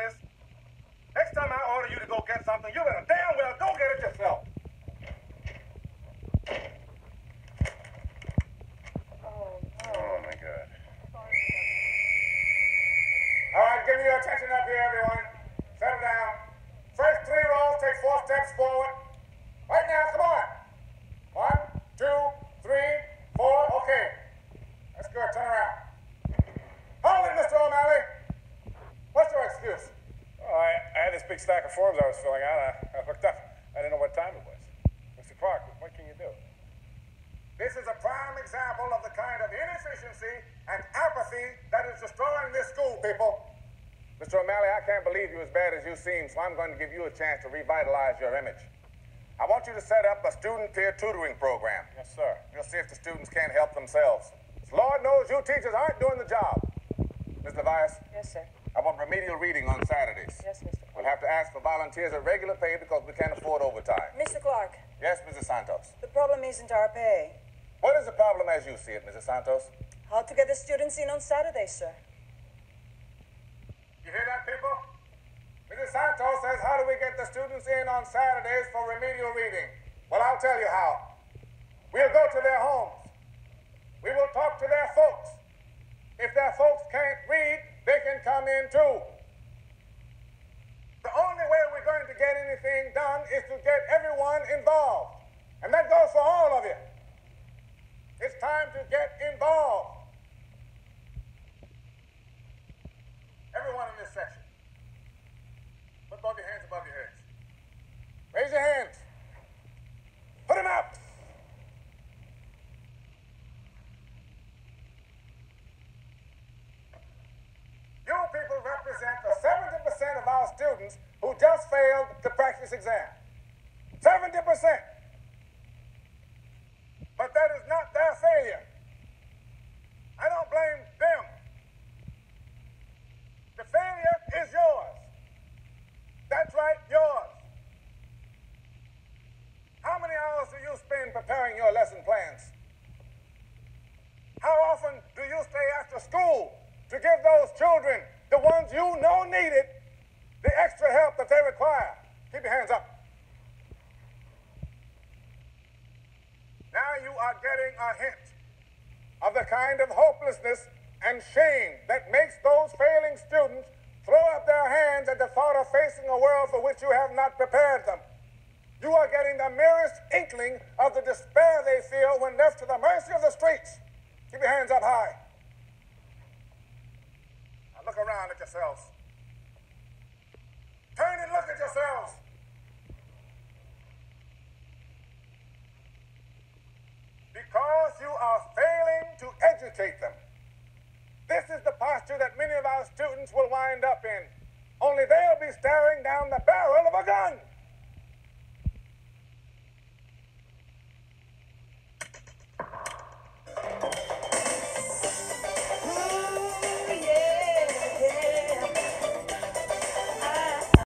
this. Next time I order you to go get something, you better damn well go get it yourself. Oh, my God. All right, give me your attention up here, everyone. Settle down. First three rows, take four steps forward. Right now, come on. One, two, three, four. Okay. That's good. Turn around. Hold it, Mr. O'Malley. What's your excuse? Oh, I, I had this big stack of forms I was filling out. I, I looked up. I didn't know what time it was. Mr. Clark, what can you do? This is a prime example of the kind of inefficiency and apathy that is destroying this school, people. Mr. O'Malley, I can't believe you as bad as you seem, so I'm going to give you a chance to revitalize your image. I want you to set up a student peer tutoring program. Yes, sir. You'll see if the students can't help themselves. Lord knows you teachers aren't doing the job. Mr. Levias, Yes, sir. I want remedial reading on Saturdays. Yes, Mr. We'll have to ask for volunteers at regular pay because we can't afford overtime. Mr. Clark, Yes, Mrs. Santos. the problem isn't our pay. What is the problem as you see it, Mrs. Santos? How to get the students in on Saturday, sir. You hear that, people? Mrs. Santos says, how do we get the students in on Saturdays for remedial reading? Well, I'll tell you how. We'll go to their homes. We will talk to their folks. If their folks can't read, come in too. The only way we're going to get anything done is to get everyone involved. And that goes for all of you. It's time to get involved. Everyone in this section. Put both your hands above your heads. Raise your hands. Put them up. You the 70% of our students who just failed the practice exam. 70%. But that is not their failure. I don't blame them. The failure is yours. That's right, yours. How many hours do you spend preparing your lesson plans? How often do you stay after school to give those children, the ones you know need it, the extra help that they require? Keep your hands up. Now you are getting a hint of the kind of hopelessness and shame that makes those failing students throw up their hands at the thought of facing a world for which you have not prepared them. You are getting the merest inkling of the despair they feel when left to the mercy of the streets. Keep your hands up high. Around at yourselves. Turn and look at yourselves. Because you are failing to educate them. This is the posture that many of our students will wind up in. Only they'll be staring down the barrel of a gun.